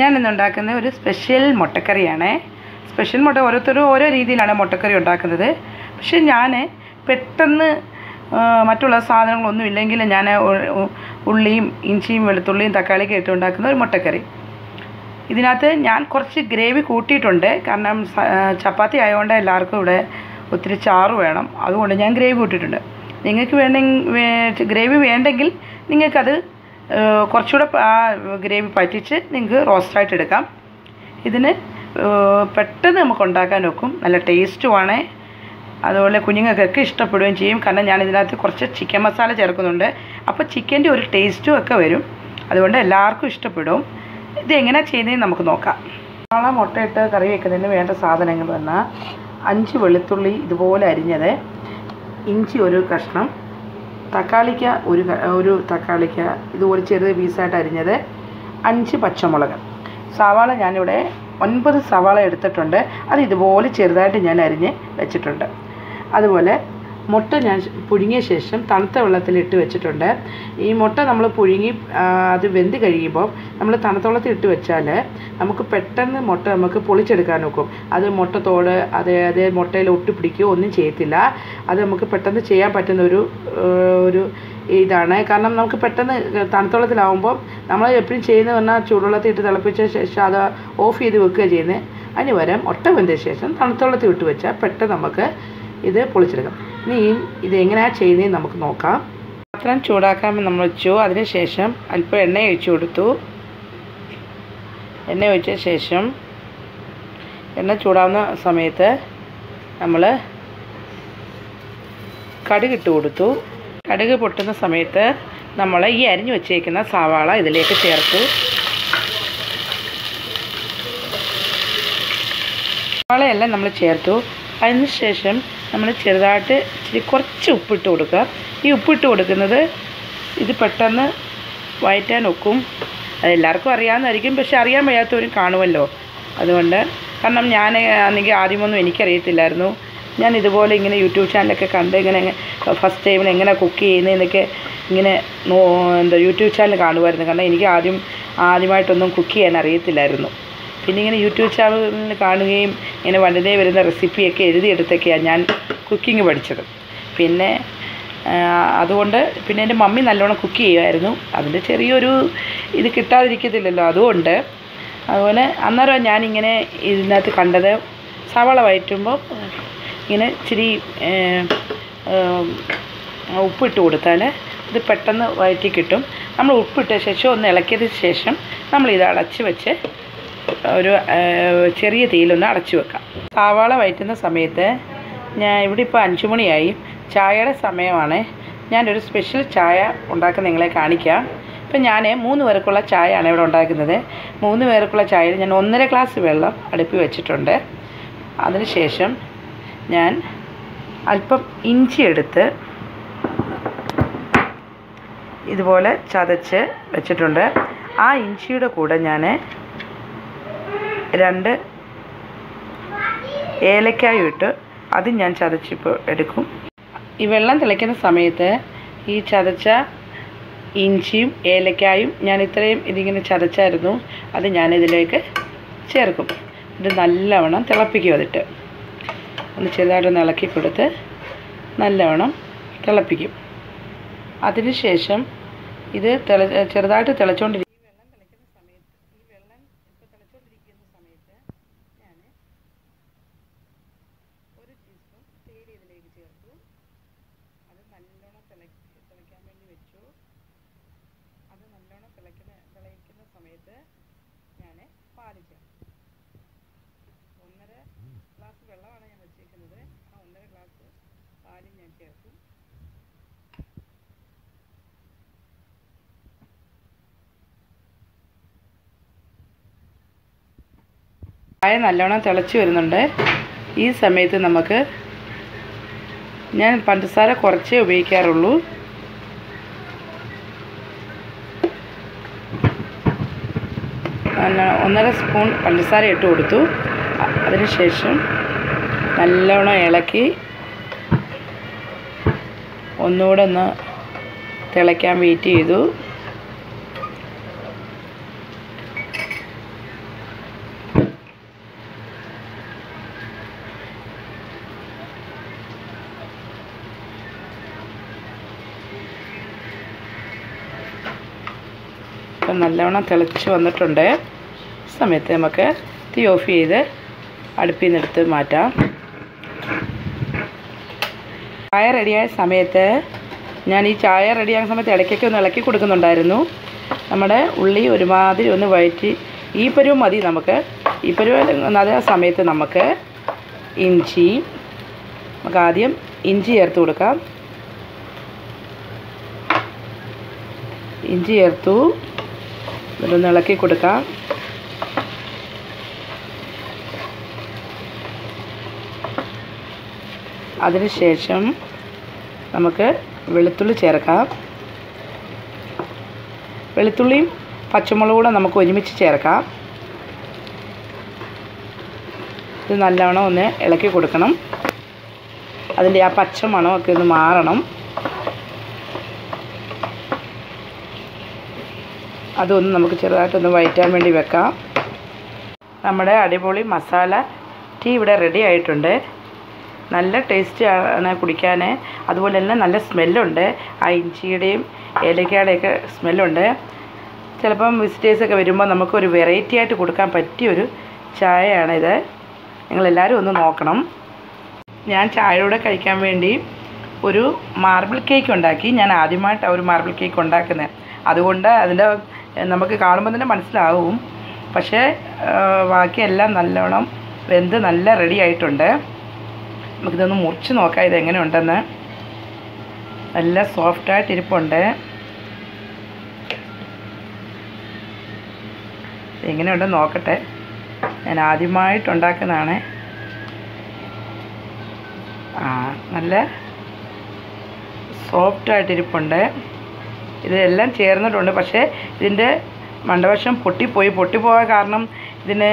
ഞാനിന്ന് ഉണ്ടാക്കുന്ന ഒരു സ്പെഷ്യൽ മുട്ടക്കറിയാണ്. സ്പെഷ്യൽ മുട്ട ഓരോരുത്തരും ഓരോ രീതിയിലാണ് മുട്ടക്കറി ഉണ്ടാക്കുന്നത്. പക്ഷേ ഞാൻ പെട്ടെന്ന് മറ്റുള്ള സാധനങ്ങളൊന്നും ഇല്ലെങ്കിൽ ഞാൻ ഉള്ളിയും ഇഞ്ചിയും വെളുത്തുള്ളിയും തക്കാളിയൊക്കെ ഇട്ട് ഉണ്ടാക്കുന്ന ഒരു മുട്ടക്കറി. ഇതിനകത്ത് ഞാൻ കുറച്ച് ഗ്രേവി കൂട്ടിയിട്ടുണ്ട്. കാരണം ചപ്പാത്തി ആയതുകൊണ്ട് എല്ലാവർക്കും ഇവിടെ ഒത്തിരി ചാറ് വേണം. അതുകൊണ്ട് ഞാൻ ഗ്രേവി കൂട്ടിയിട്ടുണ്ട്. നിങ്ങൾക്ക് വേണമെങ്കിൽ ഗ്രേവി വേണ്ടെങ്കിൽ നിങ്ങൾക്കത് കുറച്ചുകൂടെ ആ ഗ്രേവി പറ്റിച്ച് നിങ്ങൾക്ക് റോസ്റ്റായിട്ട് എടുക്കാം. ഇതിന് പെട്ടെന്ന് നമുക്ക് ഉണ്ടാക്കാൻ നോക്കും നല്ല ടേസ്റ്റുമാണ് അതുപോലെ കുഞ്ഞുങ്ങൾക്കൊക്കെ ഇഷ്ടപ്പെടുകയും ചെയ്യും. കാരണം ഞാൻ ഇതിനകത്ത് കുറച്ച് ചിക്കൻ മസാല ചേർക്കുന്നുണ്ട്. അപ്പോൾ ചിക്കന്റെ ഒരു ടേസ്റ്റും ഒക്കെ വരും. അതുകൊണ്ട് എല്ലാവർക്കും ഇഷ്ടപ്പെടും. ഇത് ചെയ്യുന്നതെന്ന് നമുക്ക് നോക്കാം. നാളെ മുട്ടയിട്ട് കറി വെക്കുന്നതിന് വേണ്ട സാധനങ്ങൾ പറഞ്ഞാൽ അഞ്ച് വെളുത്തുള്ളി ഇതുപോലെ അരിഞ്ഞത്. ഇഞ്ചി ഒരു കഷ്ണം. തക്കാളിക്ക ഒരു ഒരു തക്കാളിക്ക. ഇതുപോലെ ചെറിയ പീസായിട്ട് അരിഞ്ഞത് അഞ്ച് പച്ചമുളക്. സവാള ഞാനിവിടെ ഒൻപത് സവാള എടുത്തിട്ടുണ്ട്. അത് ഇതുപോലെ ചെറുതായിട്ട് ഞാൻ അരിഞ്ഞ് വെച്ചിട്ടുണ്ട്. അതുപോലെ മുട്ട ഞാൻ പുഴുങ്ങിയ ശേഷം തണുത്ത വെള്ളത്തിൽ ഇട്ട് വെച്ചിട്ടുണ്ട്. ഈ മുട്ട നമ്മൾ പുഴുങ്ങി അത് വെന്ത് കഴിയുമ്പോൾ നമ്മൾ തണുത്ത വെള്ളത്തിൽ ഇട്ട് വെച്ചാൽ നമുക്ക് പെട്ടെന്ന് മുട്ട നമുക്ക് പൊളിച്ചെടുക്കാൻ നോക്കും. അത് മുട്ടത്തോട് അത് അതേ മുട്ടയിൽ ഒട്ടിപ്പിടിക്കുകയോ ഒന്നും ചെയ്യത്തില്ല. അത് നമുക്ക് പെട്ടെന്ന് ചെയ്യാൻ പറ്റുന്ന ഒരു ഒരു ഇതാണ്. കാരണം നമുക്ക് പെട്ടെന്ന് തണുത്ത വെള്ളത്തിലാവുമ്പോൾ നമ്മൾ എപ്പോഴും ചെയ്യുന്നത് പറഞ്ഞാൽ ചൂടുവെള്ളത്തിൽ ഇട്ട് തിളപ്പിച്ച ശേഷം അത് ഓഫ് ചെയ്ത് വെക്കുക ചെയ്യുന്നത്. അതിന് പകരം ഒട്ട വെന്ത ശേഷം തണുത്ത വെള്ളത്തിൽ ഇട്ട് വെച്ചാൽ പെട്ടെന്ന് നമുക്ക് ഇത് പൊളിച്ചെടുക്കാം. ഇനിയും ഇത് എങ്ങനെയാണ് ചെയ്യുന്നതെന്ന് നമുക്ക് നോക്കാം. പാത്രം ചൂടാക്കാൻ നമ്മൾ വെച്ചു. അതിന് ശേഷം അല്പം എണ്ണ ഒഴിച്ചു കൊടുത്തു. എണ്ണ ഒഴിച്ച ശേഷം എണ്ണ ചൂടാവുന്ന സമയത്ത് നമ്മൾ കടുക് ഇട്ട് കൊടുത്തു. കടുക് പൊട്ടുന്ന സമയത്ത് നമ്മൾ ഈ അരിഞ്ഞു വെച്ചേക്കുന്ന സവാള ഇതിലേക്ക് ചേർത്തു. സവാളയെല്ലാം നമ്മൾ ചേർത്തു. അതിന് ശേഷം നമ്മൾ ചെറുതായിട്ട് ഇച്ചിരി കുറച്ച് ഉപ്പിട്ട് കൊടുക്കുക. ഈ ഉപ്പിട്ട് കൊടുക്കുന്നത് ഇത് പെട്ടെന്ന് വയറ്റാൻ ഒക്കും. അതെല്ലാവർക്കും അറിയാവുന്നതായിരിക്കും പക്ഷെ അറിയാൻ വയ്യാത്തവരും കാണുമല്ലോ. അതുകൊണ്ട് കാരണം ഞാൻ ആണെങ്കിൽ ആദ്യമൊന്നും എനിക്കറിയത്തില്ലായിരുന്നു. ഞാൻ ഇതുപോലെ ഇങ്ങനെ യൂട്യൂബ് ചാനലൊക്കെ കണ്ട് ഇങ്ങനെ ഫസ്റ്റ് ടൈമിൽ എങ്ങനെ കുക്ക് ചെയ്യുന്നതെന്നൊക്കെ ഇങ്ങനെ എന്താ യൂട്യൂബ് ചാനൽ കാണുമായിരുന്നു. കാരണം എനിക്ക് ആദ്യം ആദ്യമായിട്ടൊന്നും കുക്ക് ചെയ്യാൻ അറിയത്തില്ലായിരുന്നു. പിന്നെ ഇങ്ങനെ യൂട്യൂബ് ചാനലിൽ കാണുകയും ഇങ്ങനെ വളരെ വരുന്ന റെസിപ്പിയൊക്കെ എഴുതിയെടുത്തൊക്കെയാണ് ഞാൻ കുക്കിംഗ് പഠിച്ചത്. പിന്നെ അതുകൊണ്ട് പിന്നെ എന്റെ മമ്മി നല്ലോണം കുക്ക് ചെയ്യുമായിരുന്നു. അതിന്റെ ചെറിയൊരു ഇത് കിട്ടാതിരിക്കത്തില്ലല്ലോ. അതുകൊണ്ട് അതുപോലെ അന്നേരം ഞാനിങ്ങനെ ഇതിനകത്ത് കണ്ടത് സവാള വയറ്റുമ്പോൾ ഇങ്ങനെ ഇച്ചിരി ഉപ്പിട്ട് കൊടുത്താൽ ഇത് പെട്ടെന്ന് വയറ്റി കിട്ടും. നമ്മൾ ഉപ്പിട്ട ശേഷം ഒന്ന് ഇളക്കിയതിന് ശേഷം നമ്മൾ ഇത് അടച്ച് വെച്ച് ഒരു ചെറിയ തീയിലൊന്ന് അടച്ചു വെക്കാം. സവാള വയറ്റുന്ന സമയത്ത് ഞാൻ ഇവിടെ ഇപ്പോൾ അഞ്ചു മണിയായി ചായയുടെ സമയമാണ്. ഞാനൊരു സ്പെഷ്യൽ ചായ ഉണ്ടാക്കി നിങ്ങളെ കാണിക്കാം. ഇപ്പം ഞാൻ മൂന്ന് പേർക്കുള്ള ചായയാണ് ഇവിടെ ഉണ്ടാക്കുന്നത്. മൂന്ന് പേർക്കുള്ള ചായയിൽ ഞാൻ ഒന്നര ഗ്ലാസ് വെള്ളം അടുപ്പി വെച്ചിട്ടുണ്ട്. അതിനുശേഷം ഞാൻ അല്പം ഇഞ്ചി എടുത്ത് ഇതുപോലെ ചതച്ച് വെച്ചിട്ടുണ്ട്. ആ ഇഞ്ചിയുടെ കൂടെ ഞാൻ രണ്ട് ഏലക്കായും ഇട്ട് അത് ഞാൻ ചതച്ചിപ്പോൾ എടുക്കും. ഈ വെള്ളം തിളയ്ക്കുന്ന സമയത്ത് ഈ ചതച്ച ഇഞ്ചിയും ഏലക്കായും ഞാൻ ഇത്രയും ഇതിങ്ങനെ ചതച്ചായിരുന്നു. അത് ഞാനിതിലേക്ക് ചേർക്കും. ഇത് നല്ലവണ്ണം തിളപ്പിക്കും അതിട്ട്. ഒന്ന് ചെറുതായിട്ടൊന്ന് ഇളക്കി കൊടുത്ത് നല്ലവണ്ണം തിളപ്പിക്കും. അതിനുശേഷം ഇത് തിള ചെറുതായിട്ട് തിളച്ചുകൊണ്ടിരിക്കും ഒരു ടീസ്പൂൺ തേയില ഇതിലേക്ക് ചേർത്തു. അത് നല്ലോണം തിളക്കി തിളയ്ക്കാൻ വേണ്ടി വെച്ചു. അത് നല്ലോണം തിളയ്ക്കുന്ന തിളയ്ക്കുന്ന സമയത്ത് ഞാൻ പാൽ ചേർത്തു. ഒന്നര ഗ്ലാസ് വെള്ളമാണ് ഞാൻ വെച്ചേക്കുന്നത്. ആ ഒന്നര ഗ്ലാസ് പാലും ഞാൻ ചേർക്കും ചായ നല്ലോണം തിളച്ച് വരുന്നുണ്ട്. ഈ സമയത്ത് നമുക്ക് ഞാൻ പഞ്ചസാര കുറച്ചേ ഉപയോഗിക്കാറുള്ളൂ. ഒന്നര സ്പൂൺ പഞ്ചസാര ഇട്ട് കൊടുത്തു. അതിനുശേഷം നല്ലോണം ഇളക്കി ഒന്നുകൂടെ ഒന്ന് തിളയ്ക്കാൻ വെയിറ്റ് ചെയ്തു. നല്ലവണ്ണം തിളച്ച് വന്നിട്ടുണ്ട്. സമയത്ത് നമുക്ക് തീ ഓഫ് ചെയ്ത് അടുപ്പിൽ നിന്നെടുത്ത് മാറ്റാം. ചായ റെഡിയായ സമയത്ത് ഞാൻ ഈ ചായ റെഡിയാകുന്ന സമയത്ത് ഇടയ്ക്കൊക്കെ ഒന്ന് ഇളക്കി കൊടുക്കുന്നുണ്ടായിരുന്നു. നമ്മുടെ ഉള്ളി ഒരുമാതിരി ഒന്ന് വഴറ്റി ഈ പരുവം മതി നമുക്ക്. ഈ പരുവം അതേ സമയത്ത് നമുക്ക് ഇഞ്ചി നമുക്ക് ആദ്യം ഇഞ്ചി ചേർത്ത് കൊടുക്കാം. ഇഞ്ചി ചേർത്തു. എന്നിട്ടൊന്ന് ഇളക്കി കൊടുക്കാം. അതിനുശേഷം നമുക്ക് വെളുത്തുള്ളി ചേർക്കാം. വെളുത്തുള്ളിയും പച്ചമുളകും കൂടെ നമുക്ക് ഒരുമിച്ച് ചേർക്കാം. ഇത് നല്ലവണ്ണം ഒന്ന് ഇളക്കി കൊടുക്കണം. അതിന്റെ ആ പച്ച മണമൊക്കെ ഒന്ന് മാറണം. അതൊന്ന് നമുക്ക് ചെറുതായിട്ടൊന്ന് വയറ്റാൻ വേണ്ടി വെക്കാം. നമ്മുടെ അടിപൊളി മസാല ടീ ഇവിടെ റെഡി ആയിട്ടുണ്ട്. നല്ല ടേസ്റ്റ് ആണ് കുടിക്കാൻ അതുപോലെ തന്നെ നല്ല സ്മെല്ലുണ്ട് ആ ഇഞ്ചിയുടെയും ഏലക്കയുടെയൊക്കെ സ്മെല്ലുണ്ട് ചിലപ്പം വിസിറ്റേഴ്സൊക്കെ വരുമ്പോൾ നമുക്കൊരു വെറൈറ്റി ആയിട്ട് കൊടുക്കാൻ പറ്റിയൊരു ചായയാണിത്. നിങ്ങളെല്ലാവരും ഒന്ന് നോക്കണം. ഞാൻ ചായയുടെ കഴിക്കാൻ വേണ്ടി ഒരു മാർബിൾ കേക്ക് ഉണ്ടാക്കി. ഞാൻ ആദ്യമായിട്ടാണ് ഒരു മാർബിൾ കേക്ക് ഉണ്ടാക്കുന്നത് അതുകൊണ്ട് അതിന്റെ നമുക്ക് കാണുമ്പോൾ തന്നെ മനസ്സിലാവും. പക്ഷേ ബാക്കിയെല്ലാം നല്ലോണം വെന്ത് നല്ല റെഡി ആയിട്ടുണ്ട്. നമുക്കിതൊന്ന് മുറിച്ച് നോക്കാം ഇത് എങ്ങനെയുണ്ടെന്ന് നല്ല സോഫ്റ്റായിട്ട് ഇരിപ്പുണ്ട്. എങ്ങനെയുണ്ടെന്ന് നോക്കട്ടെ. ഞാൻ ആദ്യമായിട്ട് ഉണ്ടാക്കുന്നതാണ്. ആ നല്ല സോഫ്റ്റായിട്ട് ഇരിപ്പുണ്ട്. ഇതെല്ലാം ചേർന്നിട്ടുണ്ട്. പക്ഷേ ഇതിന്റെ മണ്ടവശം പൊട്ടിപ്പോയി. പൊട്ടിപ്പോയ കാരണം ഇതിന്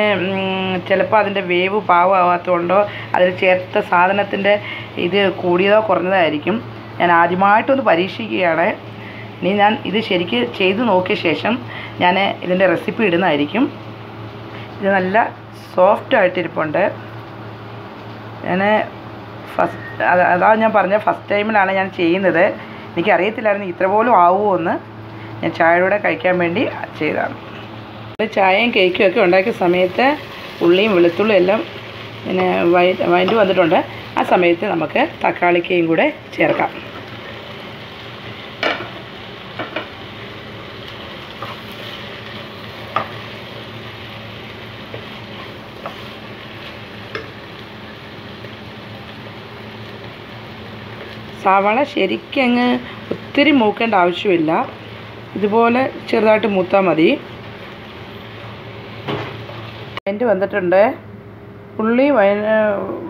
ചിലപ്പോൾ അതിന്റെ വേവ് പാവമാവാത്തതുകൊണ്ടോ അതിൽ ചേർത്ത സാധനത്തിന്റെ ഇത് കൂടിയതോ കുറഞ്ഞതായിരിക്കും. ഞാൻ ആദ്യമായിട്ടൊന്ന് പരീക്ഷിക്കുകയാണ്. ഇനി ഞാൻ ഇത് ശരിക്ക് ചെയ്ത് നോക്കിയ ശേഷം ഞാൻ ഇതിന്റെ റെസിപ്പി ഇടുന്നതായിരിക്കും. ഇത് നല്ല സോഫ്റ്റ് ആയിട്ടിരിപ്പുണ്ട്. ഞാൻ ഫസ്റ്റ് അതാ ഞാൻ പറഞ്ഞ ഫസ്റ്റ് ടൈമിലാണ് ഞാൻ ചെയ്യുന്നത്. എനിക്കറിയത്തില്ലായിരുന്നു ഇത്ര പോലും ആവുമോ എന്ന് ഞാൻ ചായയുടെ കഴിക്കാൻ വേണ്ടി ചെയ്തതാണ്. ചായയും കേക്കും ഒക്കെ ഉണ്ടാക്കിയ സമയത്ത് ഉള്ളിയും വെളുത്തുള്ളിയും എല്ലാം പിന്നെ വൈ വഴണ്ടി വന്നിട്ടുണ്ട്. ആ സമയത്ത് നമുക്ക് തക്കാളിക്കയും കൂടെ ചേർക്കാം. സവാള ശരിക്കങ്ങ് ഒത്തിരി മൂക്കേണ്ട ആവശ്യമില്ല. ഇതുപോലെ ചെറുതായിട്ട് മൂത്താൽ മതി. വയന്റ് വന്നിട്ടുണ്ട്. ഉള്ളി വയ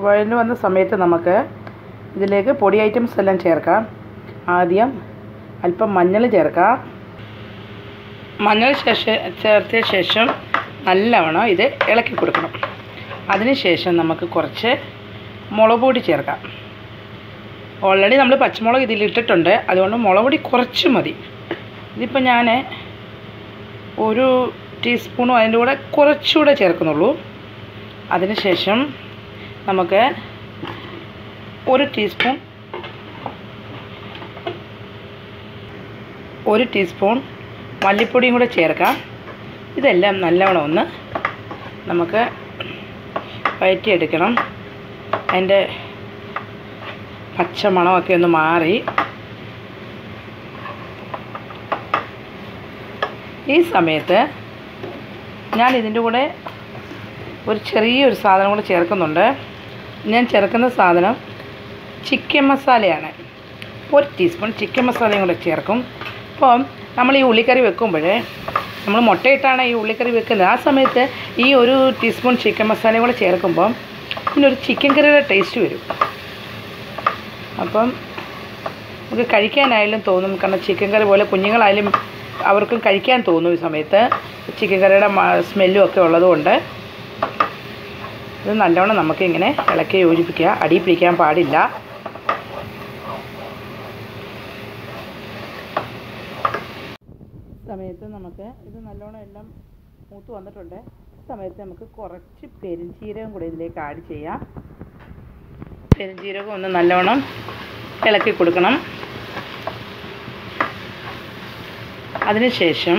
വയന് വന്ന സമയത്ത് നമുക്ക് ഇതിലേക്ക് പൊടി ഐറ്റംസ് എല്ലാം ചേർക്കാം. ആദ്യം അല്പം മഞ്ഞൾ ചേർക്കാം. മഞ്ഞൾ ശേഷം ചേർത്തിയ ശേഷം നല്ലവണ്ണം ഇത് ഇളക്കി കൊടുക്കണം. അതിനുശേഷം നമുക്ക് കുറച്ച് മുളക് പൊടി ചേർക്കാം. ഓൾറെഡി നമ്മൾ പച്ചമുളക് ഇതിലിട്ടിട്ടുണ്ട് അതുകൊണ്ട് മുളക് പൊടി കുറച്ച് മതി. ഇതിപ്പോൾ ഞാൻ ഒരു ടീസ്പൂണും അതിന്റെ കൂടെ കുറച്ചുകൂടെ ചേർക്കുന്നുള്ളൂ. അതിനുശേഷം നമുക്ക് ഒരു ടീസ്പൂൺ ഒരു ടീസ്പൂൺ മല്ലിപ്പൊടിയും കൂടെ ചേർക്കാം. ഇതെല്ലാം നല്ലവണ്ണം ഒന്ന് നമുക്ക് വയറ്റിയെടുക്കണം. അതിന്റെ പച്ച മണമൊക്കെ ഒന്ന് മാറി. ഈ സമയത്ത് ഞാൻ ഇതിന്റെ കൂടെ ഒരു ചെറിയൊരു സാധനം കൂടെ ചേർക്കുന്നുണ്ട്. ഞാൻ ചേർക്കുന്ന സാധനം ചിക്കൻ മസാലയാണ്. ഒരു ടീസ്പൂൺ ചിക്കൻ മസാലയും കൂടെ ചേർക്കും. അപ്പം നമ്മൾ ഈ ഉള്ളിക്കറി വെക്കുമ്പോൾ നമ്മൾ മുട്ടയിട്ടാണ് ഈ ഉള്ളിക്കറി വെക്കുന്നത്. ആ സമയത്ത് ഈ ഒരു ടീസ്പൂൺ ചിക്കൻ മസാലയും കൂടെ ചേർക്കുമ്പം ഇതിനൊരു ചിക്കൻ കറിയുടെ ടേസ്റ്റ് വരും. അപ്പം നമുക്ക് കഴിക്കാനായാലും തോന്നും. കാരണം ചിക്കൻ കറി പോലെ കുഞ്ഞുങ്ങളായാലും അവർക്കും കഴിക്കാൻ തോന്നും ഈ സമയത്ത്. ചിക്കൻ കറിയുടെ സ്മെല്ലും ഒക്കെ ഉള്ളതുകൊണ്ട്. ഇത് നല്ലവണ്ണം നമുക്കിങ്ങനെ ഇളക്കി യോജിപ്പിക്കുക. അടി പിടിക്കാൻ പാടില്ല. സമയത്ത് നമുക്ക് ഇത് നല്ലോണം എല്ലാം മൂത്ത് വന്നിട്ടുണ്ട്. സമയത്ത് നമുക്ക് കുറച്ച് പെരുംജീരകം കൂടി ഇതിലേക്ക് ആഡ് ചെയ്യാം. പെരുംജീരകം ഒന്ന് നല്ലോണം ഇളക്കി കൊടുക്കണം. അതിനുശേഷം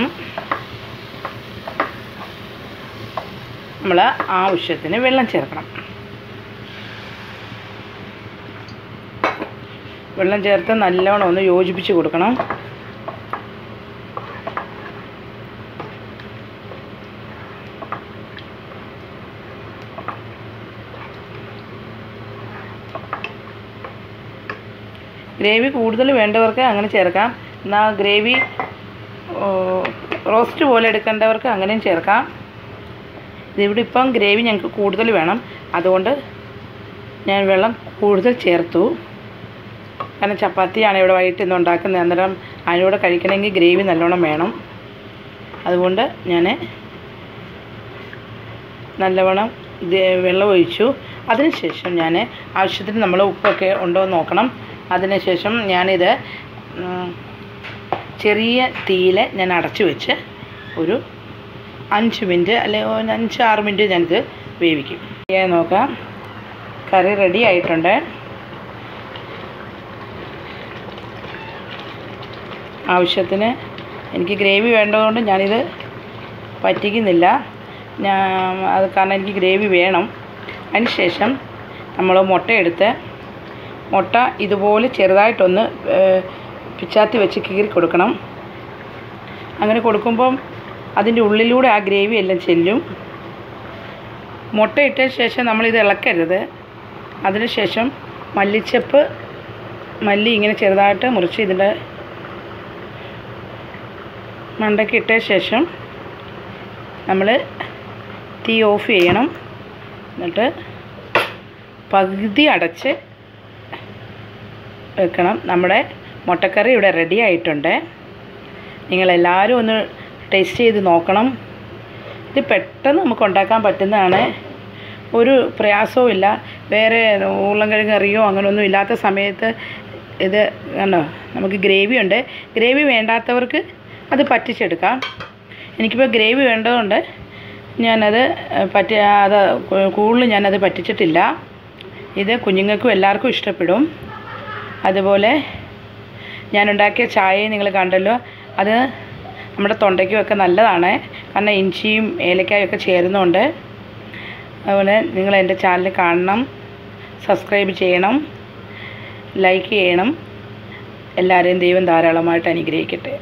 നമ്മൾ ആവശ്യത്തിന് വെള്ളം ചേർക്കണം. വെള്ളം ചേർത്ത് നല്ലോണം ഒന്ന് യോജിപ്പിച്ച് കൊടുക്കണം. ഗ്രേവി കൂടുതൽ വേണ്ടവർക്ക് അങ്ങനെ ചേർക്കാം. എന്നാൽ ഗ്രേവി റോസ്റ്റ് പോലെ എടുക്കേണ്ടവർക്ക് അങ്ങനെയും ചേർക്കാം. ഇതിവിടെ ഇപ്പം ഗ്രേവി ഞങ്ങൾക്ക് കൂടുതൽ വേണം. അതുകൊണ്ട് ഞാൻ വെള്ളം കൂടുതൽ ചേർത്തു. കാരണം ചപ്പാത്തിയാണ് ഇവിടെ വൈകിട്ട് ഇന്ന് ഉണ്ടാക്കുന്നത്. അന്നേരം അതിനോട് കഴിക്കണമെങ്കിൽ ഗ്രേവി നല്ലോണം വേണം. അതുകൊണ്ട് ഞാൻ നല്ലവണ്ണം വെള്ളം ഒഴിച്ചു. അതിനുശേഷം ഞാൻ ആവശ്യത്തിന് നമ്മൾ ഉപ്പൊക്കെ ഉണ്ടോ എന്ന് നോക്കണം. അതിനുശേഷം ഞാനിത് ചെറിയ തീയിൽ ഞാൻ അടച്ചു വെച്ച് ഒരു അഞ്ച് മിനിറ്റ് അല്ലെങ്കിൽ അഞ്ച് ആറ് മിനിറ്റ് ഞാനിത് വേവിക്കും. ഞാൻ നോക്കാം. കറി റെഡി ആയിട്ടുണ്ട്. ആവശ്യത്തിന് എനിക്ക് ഗ്രേവി വേണ്ടതുകൊണ്ട് ഞാനിത് പറ്റിക്കുന്നില്ല. ഞാൻ അത് കാരണം എനിക്ക് ഗ്രേവി വേണം. അതിന് ശേഷം നമ്മൾ മുട്ടയെടുത്ത് മുട്ട ഇതുപോലെ ചെറുതായിട്ടൊന്ന് പിച്ചാത്തി വെച്ച് കീറി കൊടുക്കണം. അങ്ങനെ കൊടുക്കുമ്പം അതിന്റെ ഉള്ളിലൂടെ ആ ഗ്രേവി എല്ലാം ചെല്ലും. മുട്ടയിട്ട ശേഷം നമ്മളിത് ഇളക്കരുത്. അതിനുശേഷം മല്ലിച്ചപ്പ് മല്ലി ഇങ്ങനെ ചെറുതായിട്ട് മുറിച്ച് ഇതിന്റെ മണ്ടയ്ക്ക് ഇട്ട ശേഷം നമ്മൾ തീ ഓഫ് ചെയ്യണം. എന്നിട്ട് പകുതി അടച്ച് വെക്കണം. നമ്മുടെ മുട്ടക്കറി ഇവിടെ റെഡി ആയിട്ടുണ്ട്. നിങ്ങളെല്ലാവരും ഒന്ന് ടേസ്റ്റ് ചെയ്ത് നോക്കണം. ഇത് പെട്ടെന്ന് നമുക്ക് ഉണ്ടാക്കാൻ പറ്റുന്നതാണ്. ഒരു പ്രയാസവും ഇല്ല. വേറെ ഉരുളൻകിഴങ്ങ് കറിയോ അങ്ങനെയൊന്നും ഇല്ലാത്ത സമയത്ത് ഇത് കണ്ടോ? നമുക്ക് ഗ്രേവി ഉണ്ട്. ഗ്രേവി വേണ്ടാത്തവർക്ക് അത് പറ്റിച്ചെടുക്കാം. എനിക്കിപ്പോൾ ഗ്രേവി വേണ്ടതുകൊണ്ട് ഞാനത് പറ്റി അത് കൂടുതൽ ഞാനത് പറ്റിച്ചിട്ടില്ല. ഇത് കുഞ്ഞുങ്ങൾക്കും എല്ലാവർക്കും ഇഷ്ടപ്പെടും. അതുപോലെ ഞാനുണ്ടാക്കിയ ചായ നിങ്ങൾ കണ്ടല്ലോ. അത് നമ്മുടെ തൊണ്ടയ്ക്കുമൊക്കെ നല്ലതാണ്. കാരണം ഇഞ്ചിയും ഏലക്കായും ഒക്കെ ചേരുന്നുണ്ട്. അതുപോലെ നിങ്ങൾ എന്റെ ചാനൽ കാണണം. സബ്സ്ക്രൈബ് ചെയ്യണം. ലൈക്ക് ചെയ്യണം. എല്ലാവരെയും ദൈവം ധാരാളമായിട്ട് അനുഗ്രഹിക്കട്ടെ.